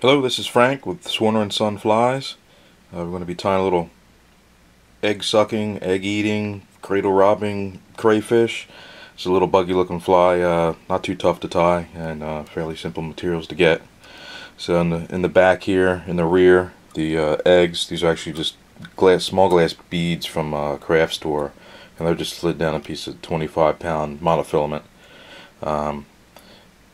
Hello, this is Frank with Swarner and Son Flies. Uh, we're going to be tying a little egg sucking, egg eating, cradle robbing crayfish. It's a little buggy looking fly, uh, not too tough to tie and uh, fairly simple materials to get. So in the, in the back here, in the rear, the uh, eggs, these are actually just glass, small glass beads from a craft store and they're just slid down a piece of 25 pound monofilament. Um,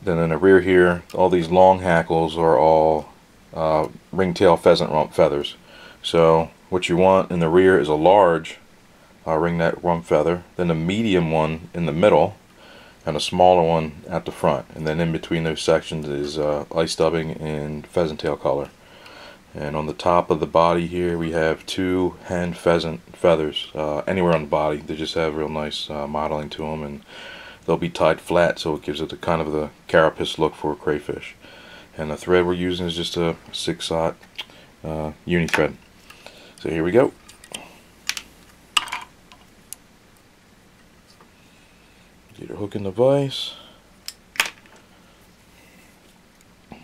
then in the rear here, all these long hackles are all uh, ringtail pheasant rump feathers. So what you want in the rear is a large uh, ringneck rump feather, then a medium one in the middle, and a smaller one at the front. And then in between those sections is uh, ice dubbing in pheasant tail color. And on the top of the body here we have two hen pheasant feathers uh, anywhere on the body. They just have real nice uh, modeling to them and they'll be tied flat so it gives it the kind of the carapace look for a crayfish. And the thread we're using is just a 6 aught uh, uni thread. So here we go. Get your hook in the vise.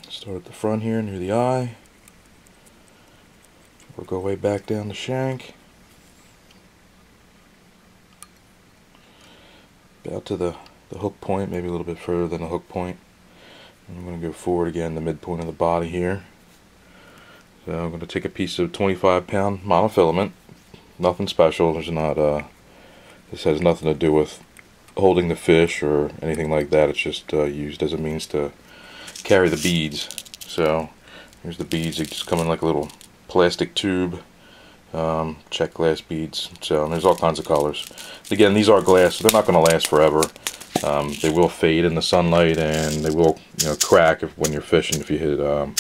Start at the front here near the eye. We'll go way back down the shank. About to the the hook point, maybe a little bit further than the hook point. I'm going to go forward again, the midpoint of the body here. So I'm going to take a piece of 25 pound monofilament. Nothing special. There's not. Uh, this has nothing to do with holding the fish or anything like that. It's just uh, used as a means to carry the beads. So here's the beads. They just come in like a little plastic tube um, Czech glass beads. So there's all kinds of colors. Again, these are glass, so they're not going to last forever. Um, they will fade in the sunlight and they will you know crack if when you're fishing if you hit um,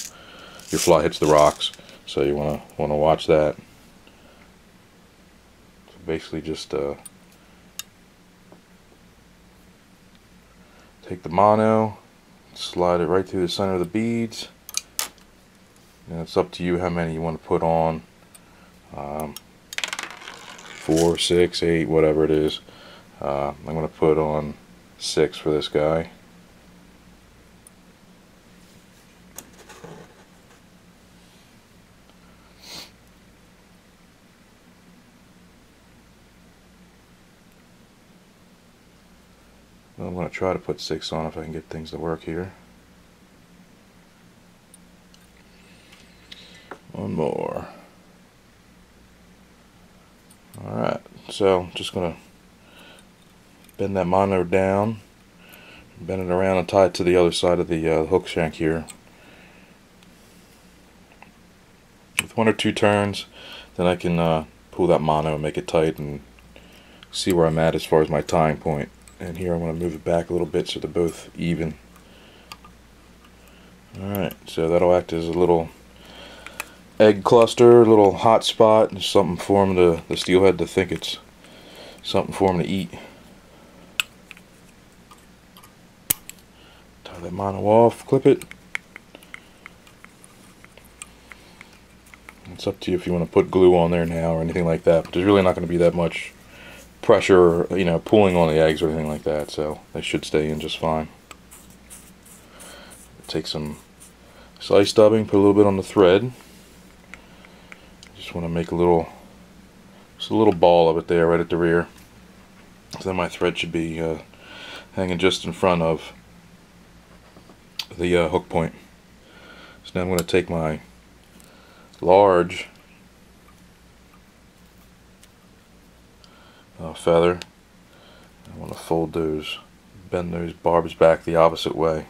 your fly hits the rocks. So you want to want to watch that. So basically, just uh, take the mono, slide it right through the center of the beads. And it's up to you how many you want to put on um, four, six, eight, whatever it is. Uh, I'm going to put on six for this guy. I'm going to try to put six on if I can get things to work here. One more. Alright, so just going to bend that mono down, bend it around and tie it to the other side of the uh, hook shank here. With one or two turns, then I can uh, pull that mono and make it tight and see where I'm at as far as my tying point. And here I'm going to move it back a little bit so they're both even. Alright, so that'll act as a little egg cluster, a little hot spot, something for them to, the steelhead to think it's something for them to eat. That mono off, clip it. It's up to you if you want to put glue on there now or anything like that, but there's really not going to be that much pressure, you know, pulling on the eggs or anything like that, so they should stay in just fine. Take some ice dubbing, put a little bit on the thread just want to make a little just a little ball of it there right at the rear so then my thread should be uh, hanging just in front of the uh, hook point. So now I'm going to take my large uh, feather. I want to fold those bend those barbs back the opposite way.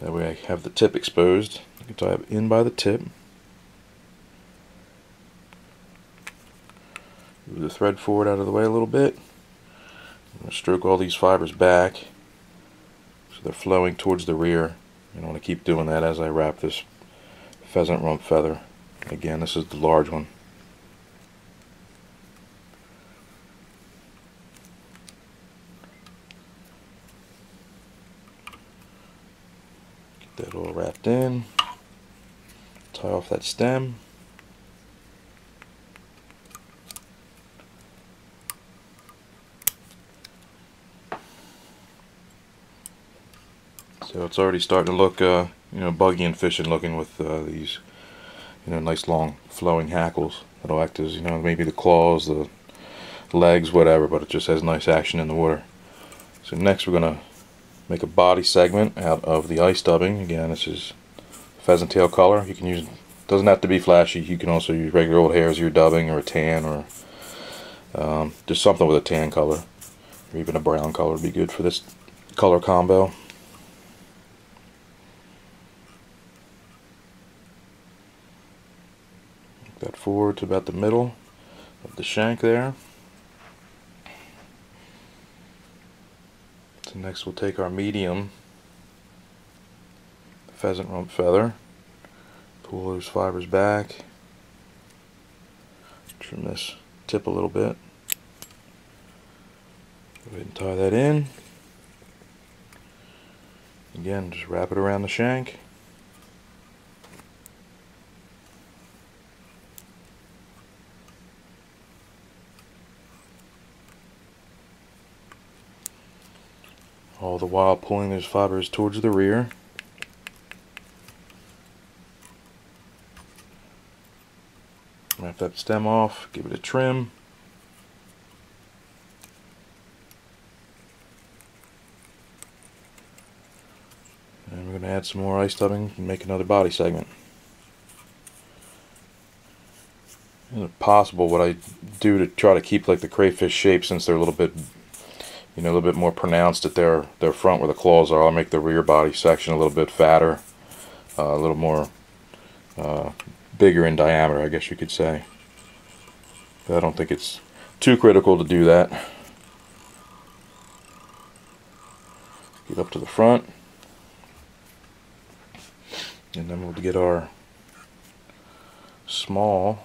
That way I have the tip exposed. I can tie it in by the tip. Move the thread forward out of the way a little bit. I'm going to stroke all these fibers back so they're flowing towards the rear. And I want to keep doing that as I wrap this pheasant rump feather. Again, this is the large one. Get that all wrapped in. Tie off that stem. So it's already starting to look uh, you know, buggy and fishing looking with uh, these, you know, nice long flowing hackles that'll act as, you know, maybe the claws, the legs, whatever, but it just has nice action in the water. So next we're going to make a body segment out of the ice dubbing. Again, this is pheasant tail color. You can use, doesn't have to be flashy. You can also use regular old hair as your dubbing or a tan or um, just something with a tan color or even a brown color would be good for this color combo. that forward to about the middle of the shank there. So next we'll take our medium pheasant rump feather, pull those fibers back, trim this tip a little bit. Go ahead and tie that in. Again, just wrap it around the shank. all the while pulling those fibers towards the rear. Wrap that stem off, give it a trim. And we're going to add some more ice dubbing and make another body segment. If possible, what I do to try to keep like the crayfish shape since they're a little bit you know, a little bit more pronounced at their, their front where the claws are. I'll make the rear body section a little bit fatter, uh, a little more uh, bigger in diameter, I guess you could say. But I don't think it's too critical to do that. Get up to the front. And then we'll get our small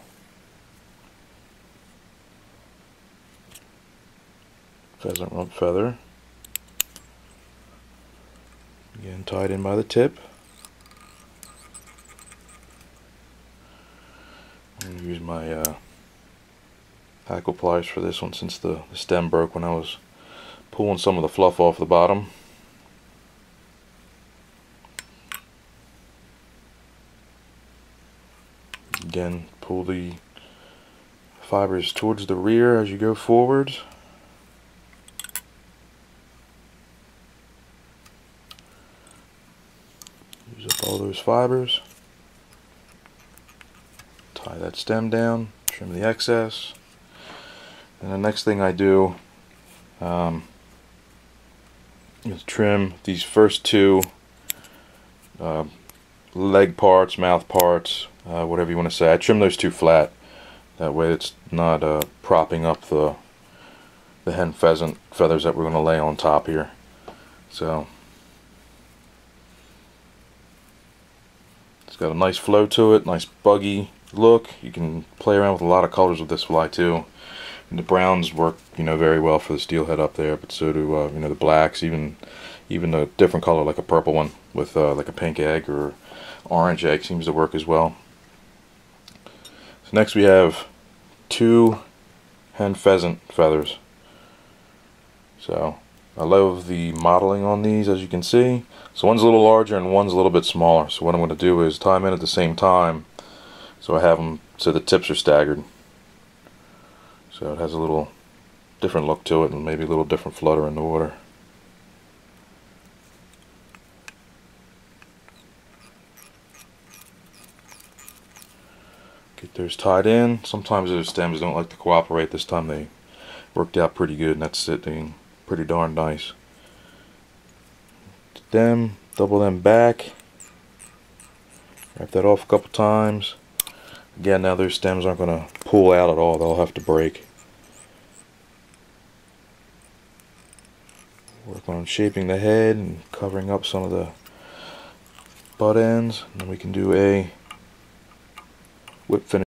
pheasant rump feather. Again, tied in by the tip. I'm going to use my uh, hackle pliers for this one since the, the stem broke when I was pulling some of the fluff off the bottom. Again, pull the fibers towards the rear as you go forward. All those fibers. Tie that stem down, trim the excess. And the next thing I do um, is trim these first two uh, leg parts, mouth parts, uh, whatever you want to say. I trim those two flat. That way it's not uh, propping up the the hen pheasant feathers that we're going to lay on top here. So It's got a nice flow to it, nice buggy look. You can play around with a lot of colors with this fly too. And the browns work, you know, very well for the steelhead up there, but so do uh, you know the blacks, even even a different color like a purple one with uh, like a pink egg or orange egg seems to work as well. So next we have two hen pheasant feathers. So I love the modeling on these as you can see. So one's a little larger and one's a little bit smaller. So what I'm going to do is tie them in at the same time so I have them so the tips are staggered. So it has a little different look to it and maybe a little different flutter in the water. Get those tied in. Sometimes those stems don't like to cooperate. This time they worked out pretty good and that's sitting pretty darn nice. Them, double them back. Wrap that off a couple times. Again, now those stems aren't going to pull out at all. They'll have to break. Work on shaping the head and covering up some of the butt ends. And then we can do a whip finish.